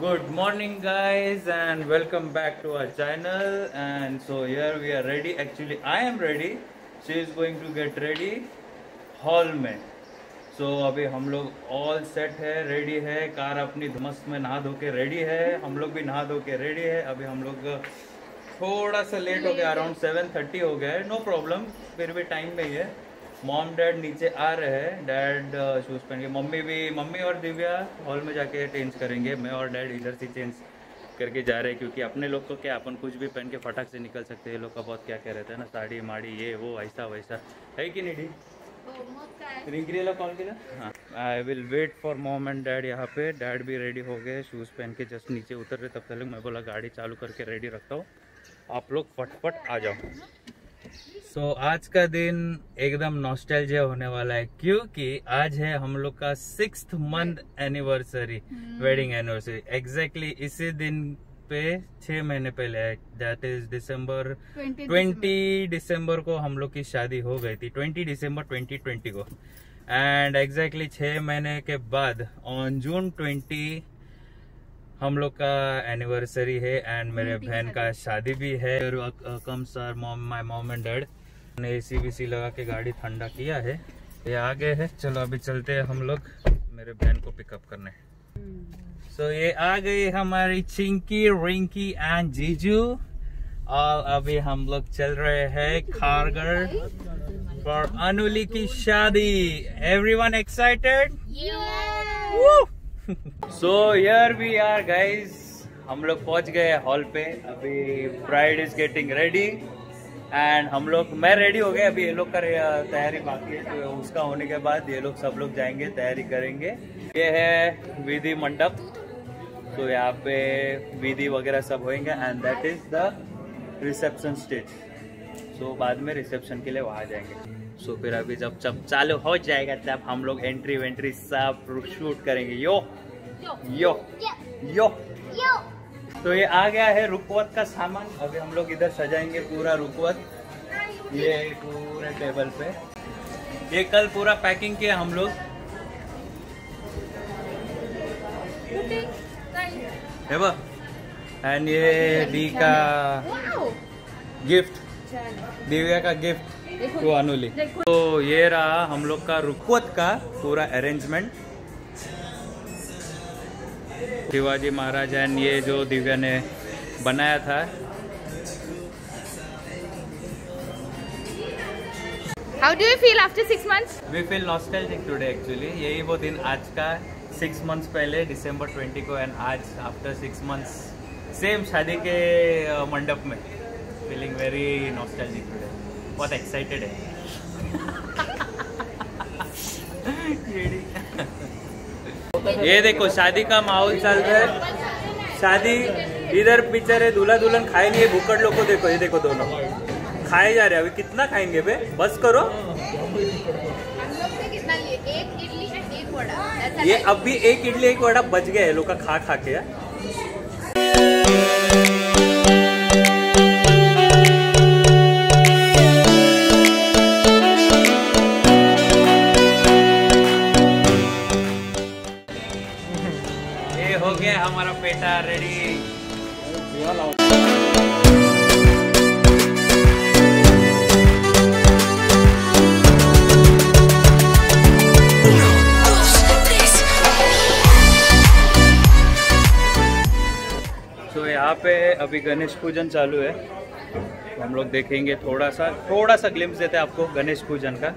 Good morning, guys, and welcome back to our channel. And so here we are ready. Actually, I am ready. She is going to get ready hall में so, अभी हम लोग all set है ready है कार अपनी धुमस में नहा धो के रेडी है हम लोग भी नहा धो के रेडी है अभी हम लोग थोड़ा सा लेट हो गया अराउंड सेवन थर्टी हो गया है। नो प्रॉब्लम फिर भी टाइम में ही है। मॉम डैड नीचे आ रहे हैं। डैड शूज़ पहन के। मम्मी भी मम्मी और दिव्या हॉल में जाके चेंज करेंगे। मैं और डैड इधर से चेंज करके जा रहे हैं क्योंकि अपने लोग को क्या अपन कुछ भी पहन के फटाक से निकल सकते हैं। ये लोग का बहुत क्या कह रहे थे ना साड़ी माड़ी ये वो ऐसा वैसा। है कि नहीं डी? रिंकरीला कॉल किया हाँ। I will wait for mom and dad यहाँ पे। डैड भी रेडी हो गए शूज़ पहन के जस्ट नीचे उतर रहे। तब तक मैं बोला गाड़ी चालू करके रेडी रखता हूँ। आप लोग फटफट आ जाओ। सो so, आज का दिन एकदम नॉस्टैल्जिया होने वाला है क्योंकि आज है हम लोग का six month anniversary wedding anniversary exactly इसी दिन पे छह महीने पहले that is December twenty December को हम लोग की शादी हो गई थी ट्वेंटी दिसंबर ट्वेंटी ट्वेंटी को। एंड एग्जैक्टली छह महीने के बाद ऑन जून ट्वेंटी हम लोग का एनिवर्सरी है एंड मेरे बहन का शादी। भी है। Come sir mom my mom and dad ने एसी वीसी लगा के गाड़ी ठंडा किया है। ये आ गए है। चलो अभी चलते हैं हम लोग मेरे बहन को पिकअप करने। सो so, ये आ गई हमारी चिंकी रिंकी एंड जीजू। और अभी हम लोग चल रहे हैं खारगढ़ फॉर अनुली की शादी। एवरीवन एक्साइटेड सो यर वी आर गाइज़ हम लोग पहुँच गए हॉल पे। अभी bride is getting ready and हम लोग मैं रेडी हो गए अभी ये लोग का तैयारी बाकी है। तो उसका होने के बाद ये लोग सब लोग जाएँगे तैयारी करेंगे। ये है विधि मंडप। तो यहाँ पे विधि वगैरह सब होएँगे। And that is the reception stage so बाद में रिसेप्शन के लिए वहाँ जाएँगे। सो so, फिर अभी जब जब चालू हो जाएगा तब हम लोग एंट्री वेंट्री सब शूट करेंगे। यो यो। यो। यो। तो ये आ गया है रुकवत का सामान। अभी हम लोग इधर सजाएँगे पूरा रुकवत। ये पूरे टेबल पे। ये कल पूरा पैकिंग किया हम लोग। एंड ये डी का गिफ्ट। दिव्या का गिफ्ट। टू अनुली। तो ये रहा हम लोग का रुकवत का पूरा अरेंजमेंट शिवाजी महाराज एंड ये जो दिव्या ने बनाया था How do you feel after six months? We feel nostalgic today actually. यही वो दिन आज का सिक्स मंथ्स पहले दिसंबर 20 को एंड आज आफ्टर सिक्स मंथ्स सेम शादी के मंडप में फीलिंग वेरी नॉस्टैल्जिक टुडे बहुत एक्साइटेड है ये देखो, शादी का माहौल चल रहा है। शादी, इधर पिक्चर है दूल्हा दुल्हन खाए नहीं है भूखड़ लोग को देखो, ये देखो दोनों। खाए जा रहे हैं, अभी कितना खाएँगे बे? बस करो। ये अब भी एक इडली, एक वड़ा बच गया है लोग का खा खा के तो यहाँ पे अभी गणेश पूजन चालू है। तो हम लोग देखेंगे थोड़ा सा थोड़ा सा ग्लिम्स देते हैं आपको गणेश पूजन का।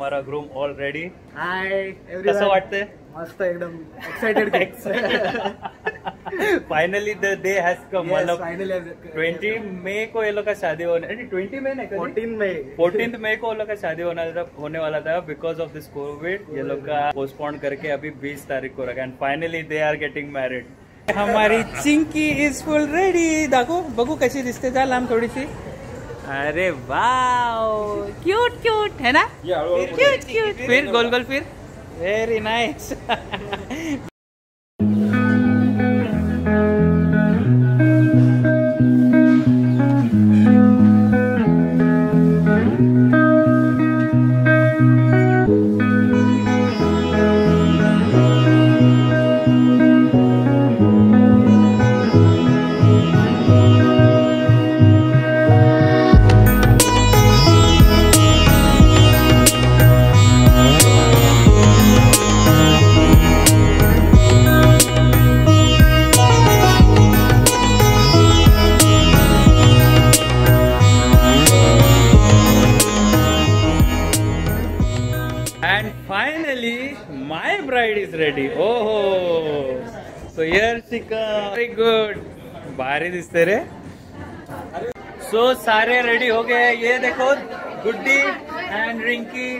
हमारा ग्रूम ऑलरेडी हाय कसं वाटतंय मस्त एकदम excited finally the day has come मतलब ट्वेंटी मई को ये लोग का शादी होने ट्वेंटी मई नहीं 14 मई फोर्टीन मई को लोग का शादी होना था होने वाला था बिकॉज़ ऑफ़ दिस कोविड ये लोग का पोस्टपोन करके अभी 20 तारीख को रखा and finally they are getting married हमारी चिंकी इज़ फुल रेडी दाखो बघू कशी दिसते जा लांब थोडीशी अरे वाह क्यूट क्यूट है ना? क्यूट क्यूट फिर गोल गोल फिर very nice so here she comes. Very good. भारी दिसते रे। सो सारे रेडी हो गए। ये देखो, गुड्डी एंड रिंकी,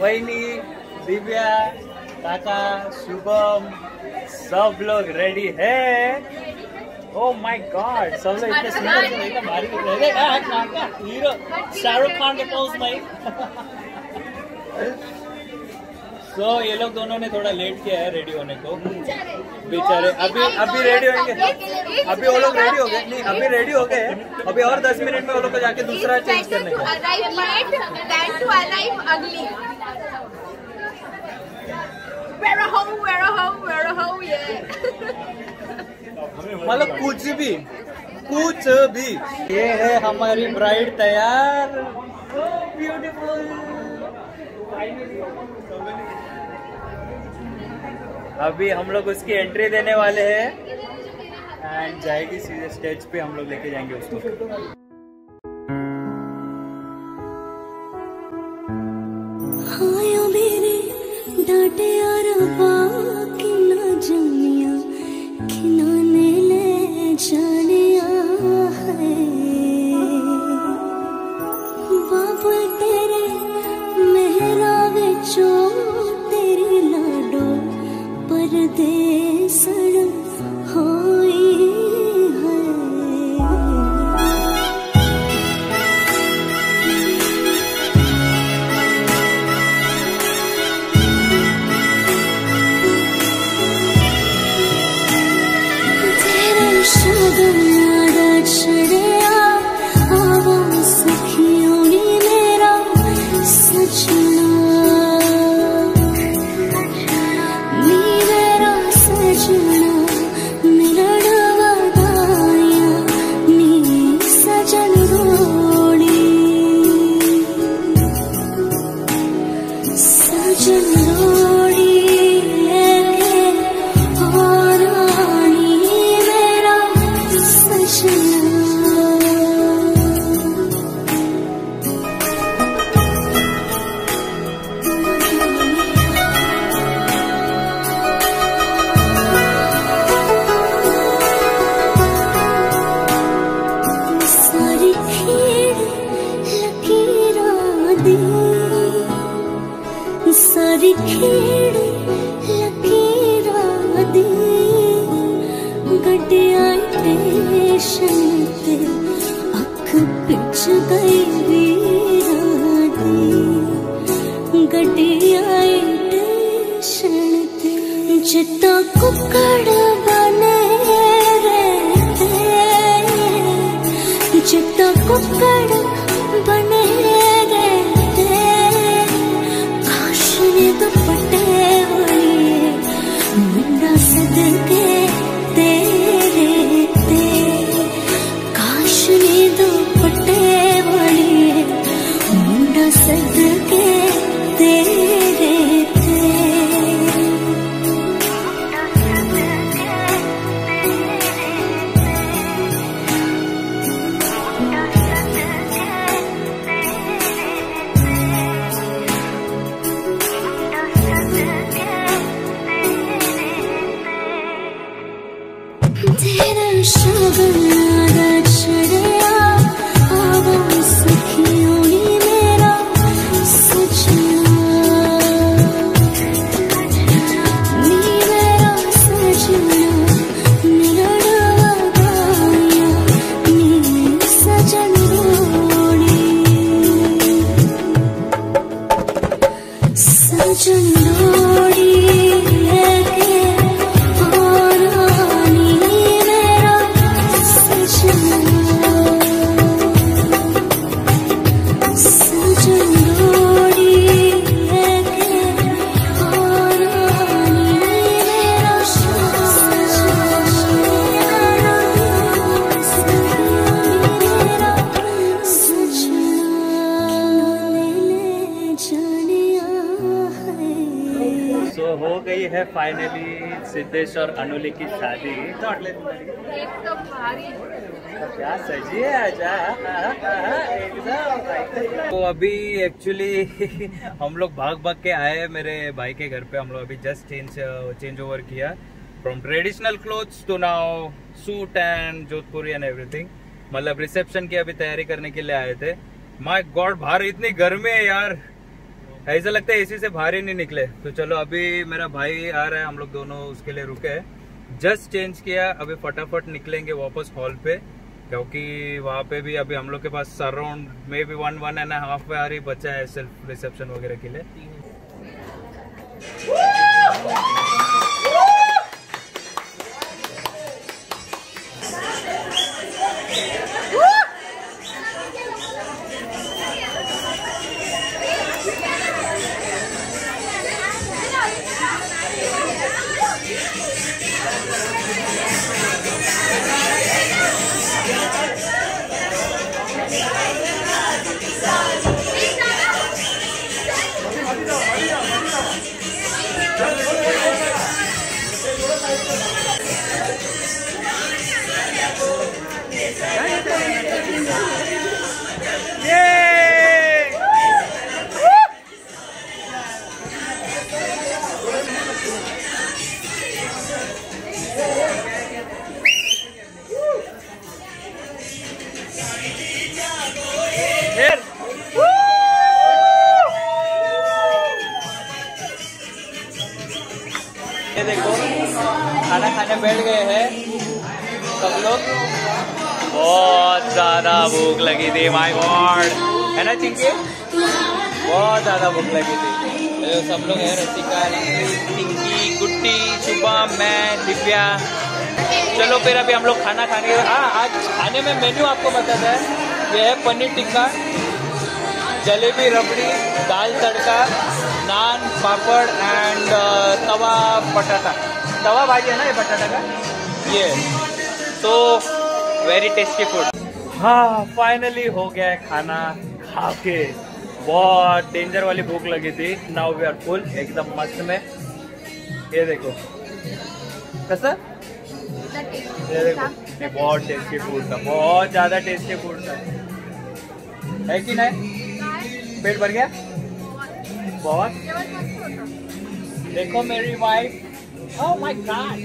वहीनी, दिव्या, काका, शुभम, सब लोग रेडी है। ओ माय गॉड सब लोग इतने सुंदर भारी हीरो शाहरुख खान के पोज में सो so, ये लोग दोनों ने थोड़ा लेट किया है रेडी होने को। बेचारे अभी अभी रेडी होंगे। अभी वो लोग रेडी हो गए। नहीं अभी रेडी हो गए अभी और दस मिनट में वो लोग को जाके दूसरा चेंज करने का. मतलब कुछ भी कुछ भी। ये है हमारी ब्राइड तैयार। ब्यूटीफुल अभी हम लोग उसकी एंट्री देने वाले हैं। एंड जाएगी सीधे स्टेज पे हम लोग लेके जाएँगे उसको। परदेसण होई है जिता कुकड़ बने रहते जिता कुकड़ फाइनली सिद्धेश और अनुली की शादी एकदम भारी क्या सजी है आजा। तो अभी एक्चुअली हम लोग भाग भाग के आए मेरे भाई के घर पे। हम लोग अभी जस्ट चेंज चेंज ओवर किया। From traditional clothes to now suit and Jodhpuri and everything मतलब रिसेप्शन की अभी तैयारी करने के लिए आए थे। माय गॉड बाहर इतनी गर्मी है यार। ऐसा लगता है एसी से बाहर ही नहीं निकले। तो चलो, अभी मेरा भाई आ रहा है, हम लोग दोनों उसके लिए रुके हैं। जस्ट चेंज किया, अभी फटाफट निकलेंगे वापस हॉल पे, क्योंकि वहाँ पे भी अभी हम लोग के पास surround may be one one and half आ रही बचा है सेल्फ रिसेप्शन वगैरह के लिए। Drugs ये देखो, खाना खाने बैठ गए हैं सब लोग। बहुत ज़्यादा भूख लगी थी माय गॉड है ना, चिंकी? बहुत ज़्यादा भूख लगी थी। ये सब लोग हैं, रसिका, चिंकी गुड्डी शुभम, मैं, दिव्या। चलो फिर अभी हम लोग खाना खाने हाँ आज खाने में मेन्यू आपको बताता है। ये है पनीर टिक्का। जलेबी, रबड़ी, दाल तड़का, नान, पापड़ एंड तवा बटाटा तवा भाजी है ना ये बटाटा का? ये। तो वेरी टेस्टी फ़ूड हाँ फाइनली हो गया है खाना खा के बहुत डेंजर वाली भूख लगी थी। नाउ वी आर फुल एकदम मस्त में। ये देखो। कैसा? ये देखो, ये बहुत टेस्टी फ़ूड था, बहुत ज़्यादा टेस्टी फ़ूड था। है कि नहीं? पेट भर गया? बहुत। देखो मेरी wife oh my god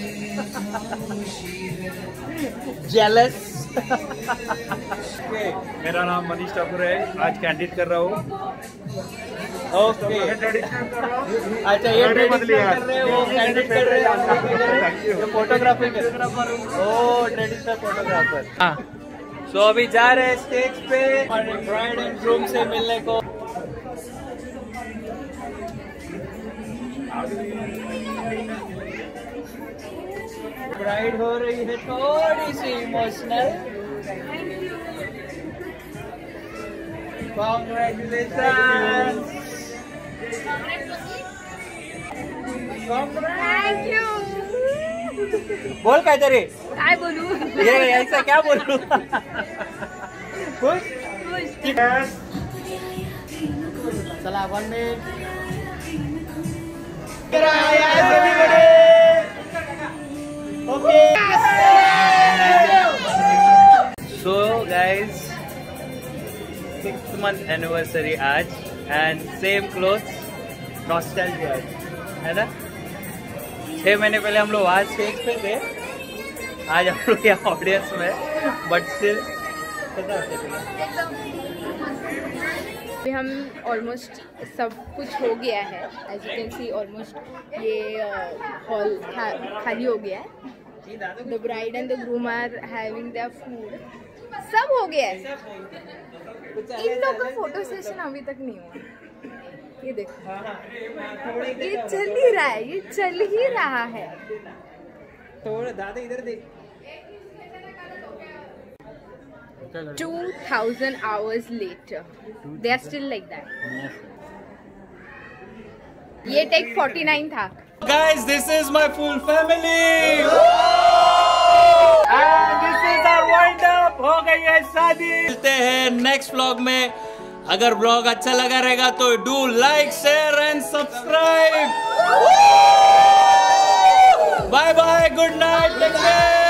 jealous मेरा नाम मनीष ठाकुर है। आज कैंडिड कर रहा हूँ। ओके अच्छा ये फोटोग्राफी ओ ट्रेडिशनल फोटोग्राफर हाँ सो अभी जा रहे हैं स्टेज पे। और ब्राइड एंड ग्रूम से मिलने को। ब्राइड हो रही है थोड़ी सी इमोशनल कॉन्ग्रेचुलेशन थँक यू बोल काय बोलू? ये ऐसा क्या बोलू? खुश चला वन मिनिट मंथ एनिवर्सरी आज एंड सेम क्लोथ नॉस्टैल्जिया है ना? छह महीने पहले हम लोग आज स्टेज पे थे आज हम लोग यहाँ ऑडियंस में बट स्टिल अभी हम ऑलमोस्ट सब कुछ हो गया है. As you can see almost ये हॉल खाली हो गया है. The bride and the groom are having the food सब हो गया है। इन लोग का फ़ोटो सेशन अभी तक नहीं हुआ। ये देखो। ये चल ही रहा है ये चल ही रहा है। थोड़ा दादा इधर देख। 2000 hours later they are still like that ये टेक 49 था। Guys this is my full family and this is our wind up गई है शादी। मिलते हैं नेक्स्ट ब्लॉग में। अगर ब्लॉग अच्छा लगा रहेगा तो do like share and subscribe bye bye good night take care